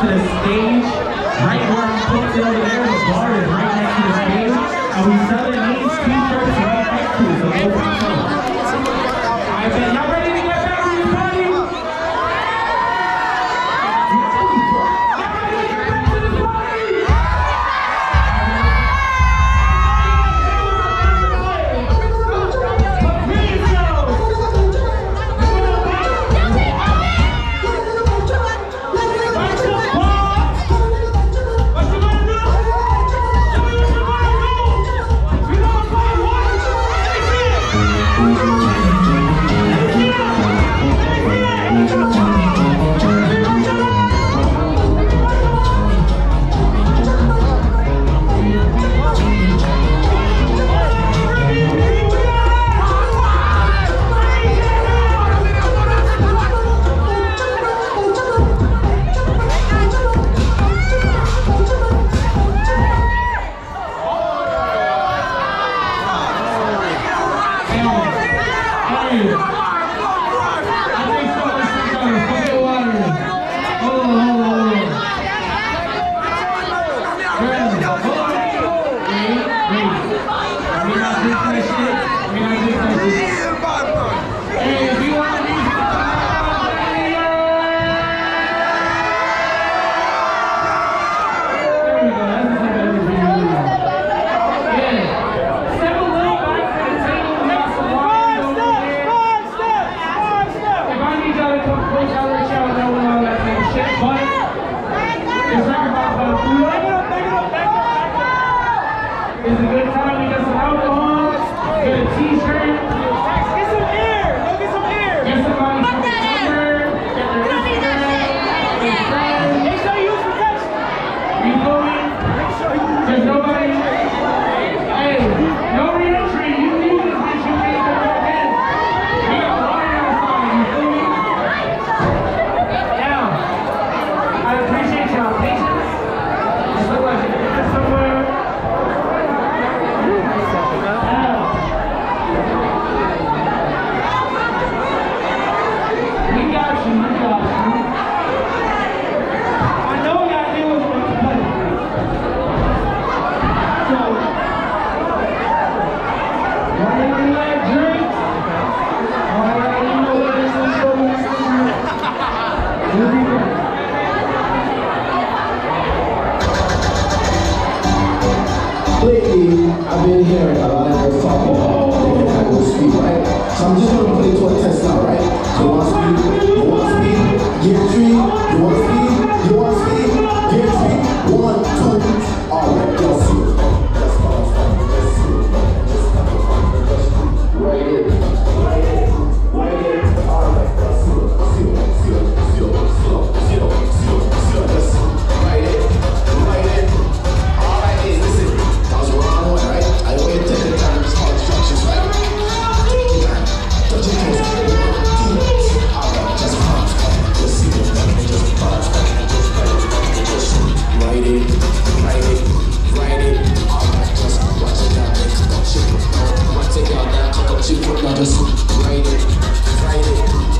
to the stage right where different lately I've been hearing a lot of talk about I go speed, right? So I'm just gonna put it to a test now, right? You want speed? You want speed? Give three. You want speed? You want speed? Give three. One, two. All right, just you. Two foot lovers, just write it, write it.